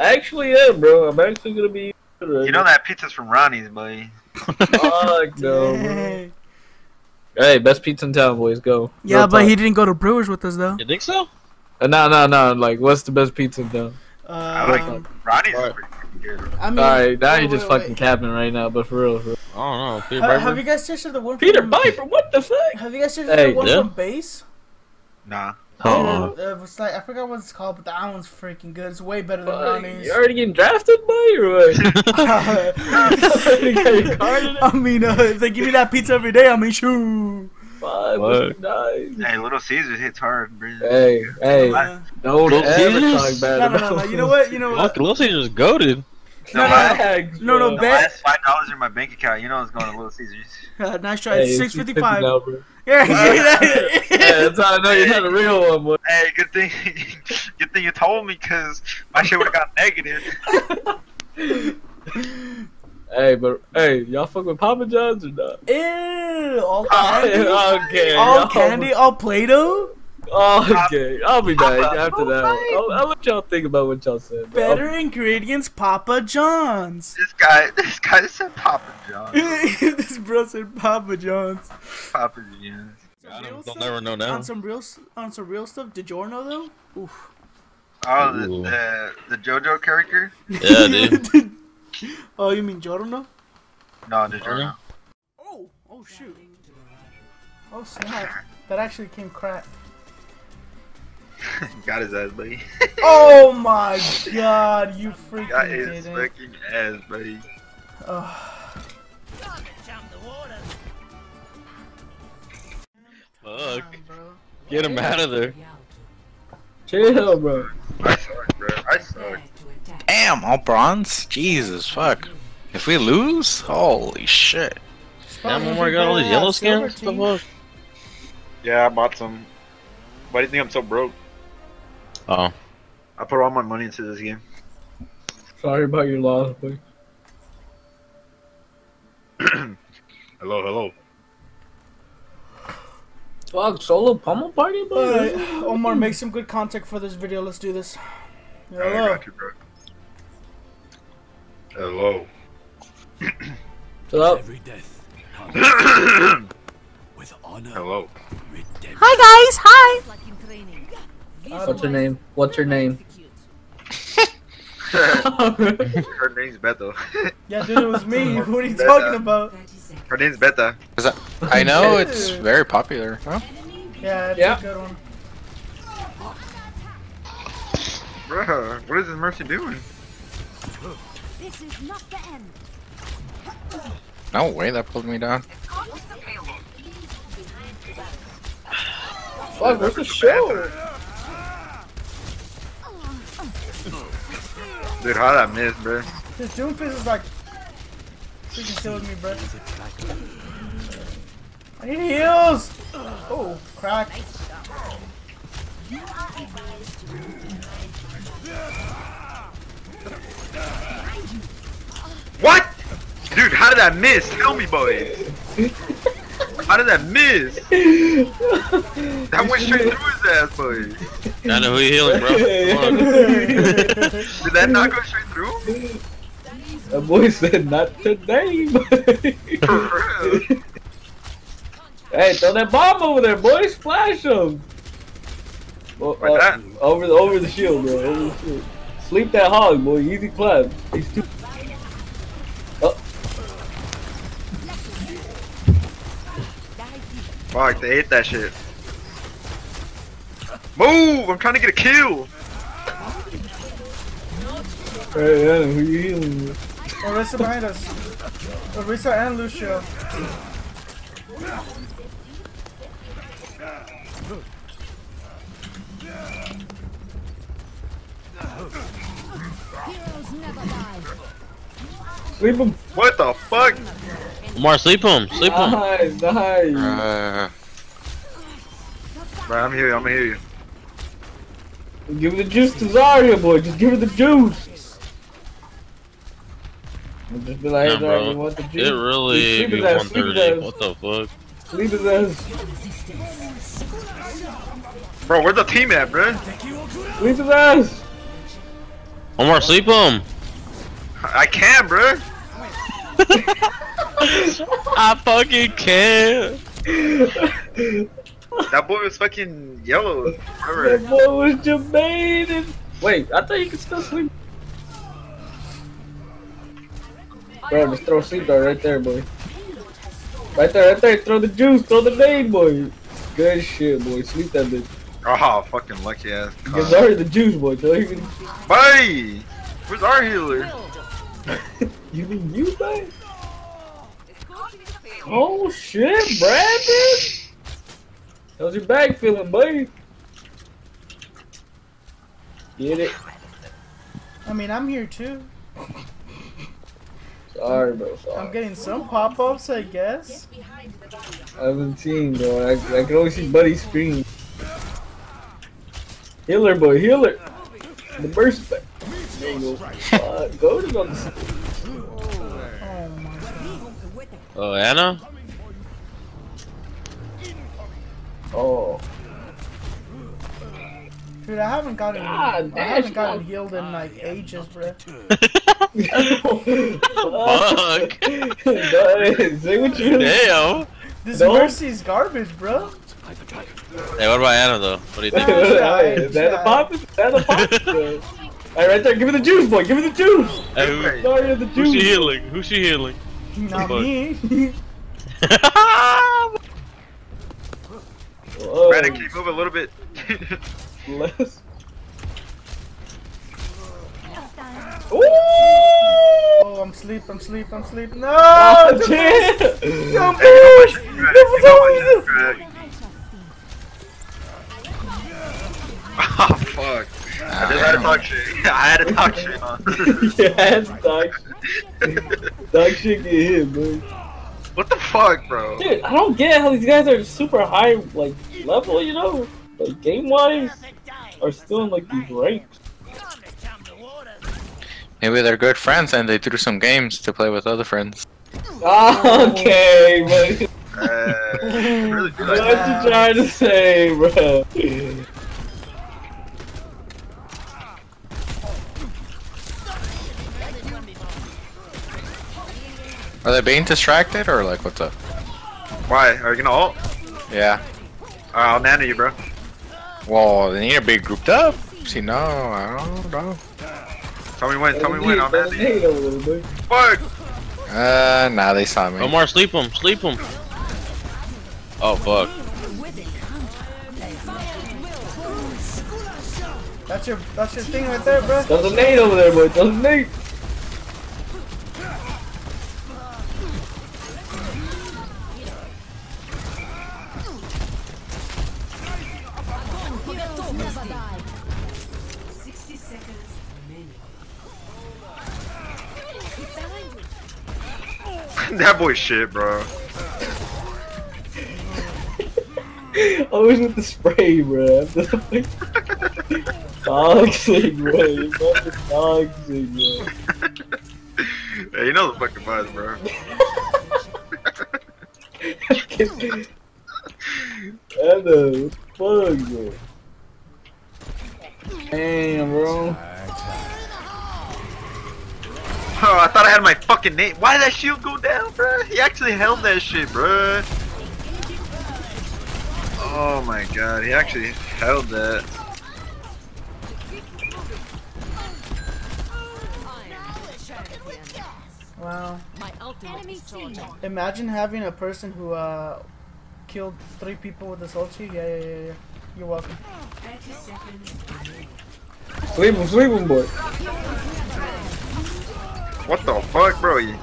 I actually am, bro. I'm actually gonna be. You know that pizza's from Ronnie's, buddy. Fuck no. bro. Hey, best pizza in town, boys. Go. Yeah, Real but talk. he didn't go to Brewers with us though. You think so? Uh, no, no, no. Like, what's the best pizza in town? I like Um, Ronnie's Alright. is pretty good. I mean, All right, now wait, you're just wait, fucking wait. capping right now, but for real, for real. I don't know. Peter Ha- have you guys tasted the one? Peter from, Piper, what the fuck? Have you guys tasted Hey, the one yeah. from Base? Nah. Oh, Uh, it's like I forgot what it's called, but that one's freaking good. It's way better than Fuck, Ronnie's. you already getting drafted, boy, or what? You your card? I mean, uh, if they give me that pizza every day, I mean, shoo. Fuck, What? nice. Hey, Little Caesars hits hard, bro. Hey, hey, Uh, don't Little Caesars? no, no, no, no. You know what? You know what? Little Caesars goaded. No, no, Fags, no, no, bro. The bet. last five dollars in my bank account, you know it's going to Little Caesars. Uh, nice try. Hey, It's it's six fifty five. now, bro. Yeah, Yeah, that's how I know you're not a real one, boy. Hey, good thing, good thing you told me, cause my shit would have got negative. Hey, but hey, y'all fuck with Papa John's or not? Ew, all candy, okay, y'all- candy, all Play-Doh. Oh, okay, I'll be back Papa. after that. I'll, I'll let y'all think about what y'all said. bro. Better ingredients, Papa John's. This guy, this guy said Papa John. this bro said Papa John's. Papa John. Got Real him. stuff? They'll never know now. On some real, on some real stuff. Did you know though? Oof. Oh, the, the the JoJo character? Yeah, dude. oh, you mean Giorno? No, the JoJo. Oh, oh shoot. Oh snap! That actually came crack. got his ass, buddy. Oh my god, you freaking got his didn't. fucking ass, buddy. Ugh. Fuck. Damn, bro. Get him out of there. Chill, bro. I suck, bro. I suck. Damn, all bronze? Jesus, fuck. If we lose, holy shit. Damn, oh Omar got all these yellow skins? What the fuck? Yeah, I bought some. Why do you think I'm so broke? Oh. I put all my money into this game. Sorry about your loss, boy. hello, hello. Fuck, solo pummel party, boy. Alright, Omar, make some good contact for this video. Let's do this. I Hello. got you, bro. Hello. Shut up. Every death with honor. hello. redemption. Hi guys, hi. What's her name? What's her name? Her name's Beto. Yeah, dude, it was me. What are you Better. talking about? Her name's Beta. Is that, I know it's very popular. Huh? Yeah, it's Yeah. a good one. Bruh, what is this Mercy doing? This is not the end. No way that pulled me down. Fuck, what's the show? Dude, how did I miss, bro? This Doomfist is like freaking killing me, bro. I need heals. Oh, crack. What? Dude, how did I miss? Tell me, boys. How did I miss? That went straight through his ass, boy. I know who you healing, bro. Did that not go straight through? That boy said not today, boy. For real. hey, throw that bomb over there, boy. Splash him. Well, uh, that? over the over the shield, bro. Over the shield. Sleep that hog, boy. Easy clap. He's too. Oh, Fuck, they ate that shit. Move! I'm trying to get a kill. hey, Adam, who you healing with? Orisa behind us. Orisa and Lucio. Heroes never die. Sleep him. What the fuck? Omar, sleep him. Sleep him. Nice, nice. Uh, Bro, I'm here. I'm here. Give her the juice to Zarya, boy. Just give her the juice. And Just be like, Damn, hey, Zarya, you bro. want the juice? It really Sleep be his ass, sleep his 130. What the fuck? Sleep his ass. Bro, where's the team at, bro? Sleep his ass. Omar, sleep him. I can't, bro. I fucking can. That boy was fucking yellow. That boy was Jermaine. Wait, I thought you could still sleep. Bro, just throw sleep dart right there, boy. Right there, right there. Throw the juice. Throw the nade, boy. Good shit, boy. Sleep that bitch. Oh, fucking lucky ass. Because I heard the juice, boy. Don't even. Bye. Where's our healer? You mean you, babe? Oh shit, Brandon! How's your back feeling, buddy? Get it? I mean, I'm here too. Sorry, bro. I'm getting some pop-ups, I guess. I haven't seen, bro. I, I can only see Buddy's screen. Healer, boy. Healer. The burst back. There you go. Uh, go to the. Oh my god. Oh, Ana? Oh. Dude, I haven't gotten God, I haven't dash, gotten man. healed in like ages, bro. Fuck. Say what you Damn. This No. mercy is garbage, bro. Hey, what about Ana though? What do you think? Hey, Is that a pop? Is that a pop? Alright, right there. Give me the juice, boy. Give me the juice. hey, who, Sorry, the juice. who's she healing? Who's she healing? Not me. Whoa, Brandon, can you move a little bit? less. Ooh! oh, I'm sleep. I'm sleep. I'm sleep. No. Oh, the damn! Don't Hey, push. you know what you do, Oh fuck. I just had to talk shit. I had to talk shit, huh? yeah, that's dog shit. Dog shit get hit, boy. What the fuck, bro? Dude, I don't get how these guys are super high, like, level, you know? Like, game-wise, are still in, like, these ranks. Maybe they're good friends and they threw some games to play with other friends. Okay, buddy. Uh, really What you trying to say, bro? Are they being distracted or like what's up? Why? Are you gonna ult? Yeah. Uh, I'll nano you, bro. Well, they need to be grouped up. See, no, I don't know. Tell me when. Tell me when. I'll nano you. Hey, over there, boy. Fuck. Uh, nah, they saw me. Omar, sleep him. Sleep him. Oh, fuck. That's your that's your thing right there, bro. There's a nade over there, boy. There's a nade. That boy shit, bro. Always with the spray, bro. toxic, bro. You're toxic, bro. hey, you know the fucking vibes, bro. I know. Fuck, bro. Damn, bro. Oh, I thought I had my fucking name. Why did that shield go down, bro? He actually held that shit, bro. Oh my god, he actually held that. Wow. My ultimate is charging. Imagine having a person who uh killed three people with his ulti. Yeah, yeah, yeah, yeah. You're welcome. Sleep him, sleep him, boy. What the fuck, bro? You-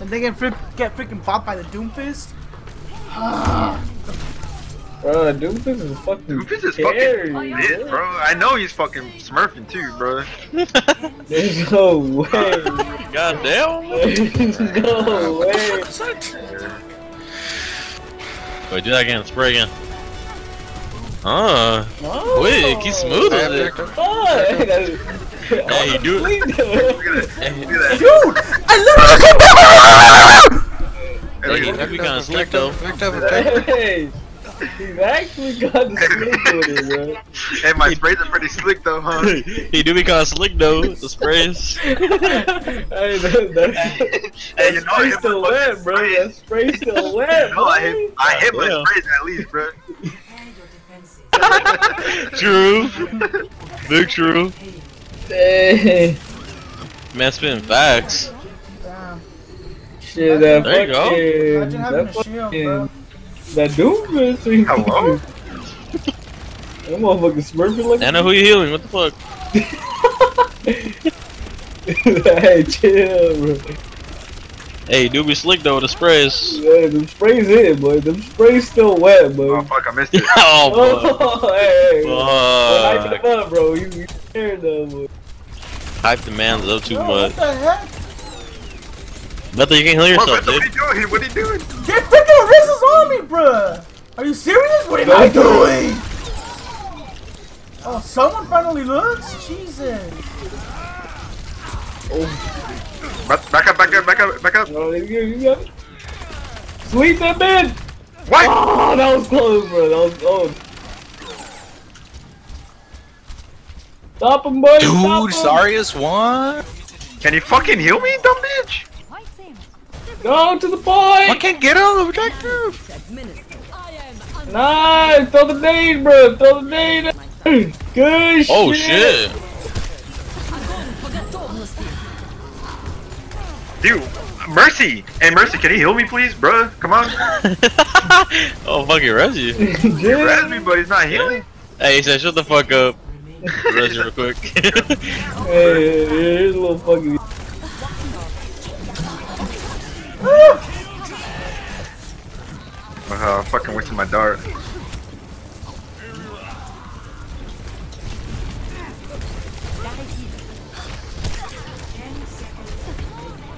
And they get flip, get freaking popped by the Doomfist. Bro, Doomfist is fucking Doofus is scary, fucking lit, bro. I know he's fucking smurfing too, bro. There's no way. God damn. There's no way. Wait, do that again. Spray again. Uh, Oh, quick. He's smooth with it. Fuck. Hey, you do it. Sleep Look at that. Look at that. Dude, I literally Hey, look Hey, at that. you be kind of slick though. Protect him, protect him. Hey, He's actually got the slick with it, bro. Hey, my sprays are pretty slick though, huh? he do be kinda slick though, the sprays. hey, that, that's, Hey, you know I spray hit still my wet, bro. sprays. That spray still wet, No, I hit, I hit my sprays at least, bro. True. Big true. Dang. Man, spitting facts. Shit, that There you go. fucking, that a shield, fucking, that doom thing. Hello? That motherfucking smurfing like I know who you healing. What the fuck? hey, chill, bro. Hey, do be slick though with the sprays. Yeah, them sprays in, boy. Them sprays still wet, boy. Oh fuck, I missed it. oh, Oh, hey, hey. Well, fuck. hype him up, bro. You, you scared though, boy. Hype the man's up too Yo, much. what the heck? Better you can heal What, yourself, what are dude. you doing? What are you doing? Get freaking Riz is on me, bruh! Are you serious? What am I doing? Oh, someone finally looks? Jesus. Oh, Back, back up, back up, back up, back up. Oh, you, you got it. Sweep that man! What? Oh, that was close, bro. That was close. Stop him, boy. Dude, him. Sarius won. Can you fucking heal me, dumb bitch? Go to the point! I can't get on the objective. I am un- Nice. Throw the nade, bro. Throw the nade. Good Oh shit. shit. Dude, Mercy! Hey, Mercy, can you heal me, please, bruh? Come on. oh fucking res you. Yeah. Res me, but he's not healing. Hey, he said shut the fuck up. Res real quick. Hey, here's a little fucking. Uh, fucking wasting my dart.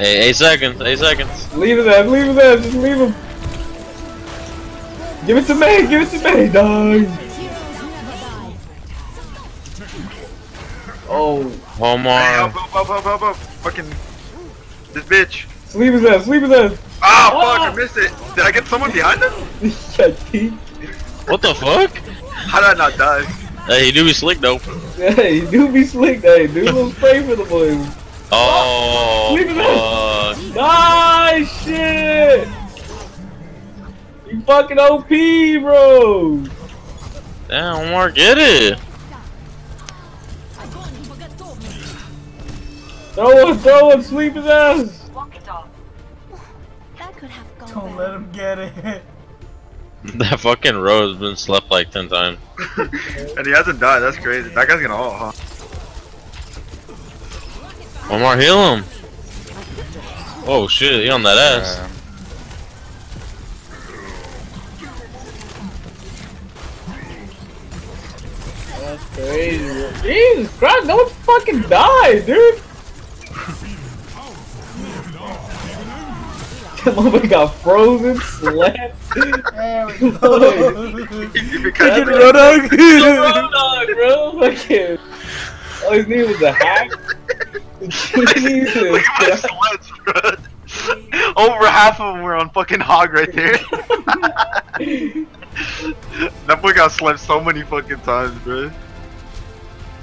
Hey, eight seconds. Eight seconds. Leave it there. Leave it there. Just leave him. Give it to me. Give it to me. Dog. heroes never die. Oh. One Hey, more. help, help, help, help, help, help. Fucking. This bitch. Sleep his ass. Sleep his ass. Ah, fuck, I missed it. Did I get someone behind him? What the fuck? How did I not die? Hey, he do be slick though. Hey, do be slick. Hey, do a little spray for the boys. Oh, Leave fuck. Nice shit! You fucking OP, bro! Damn, Mark, get it. Throw it, throw it, sleep his ass! That could have gone Don't better. let him get it. That fucking row has been slept like ten times. and he hasn't died, that's crazy. That guy's gonna ult, huh? One more, heal him. Oh shit, he on that ass. Uh, That's crazy, bro. Jesus Christ, don't fucking die, dude! That motherfucker got frozen, slapped. There we go. He because Fucking Roadhog, Roadhog, bro. Fucking. All he needed was a hack. Jesus Look at my Christ. sleds, bro. Over half of them were on fucking hog right there. that boy got slept so many fucking times, bro.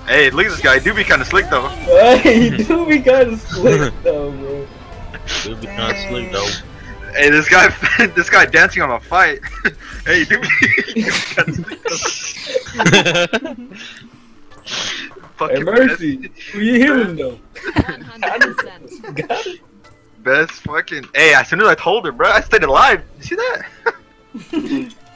Hey, look at this guy. He do be kind of slick though. Hey, he do be kind of slick though, bro. Do be kinda slick though. Hey, this guy, this guy dancing on a fight. hey, do be, he do be kind of slick though. Hey, Fucking Mercy, who you healing though? 100%. Got it? Best fucking. Hey, as soon as I told her, bro, I stayed alive. You see that?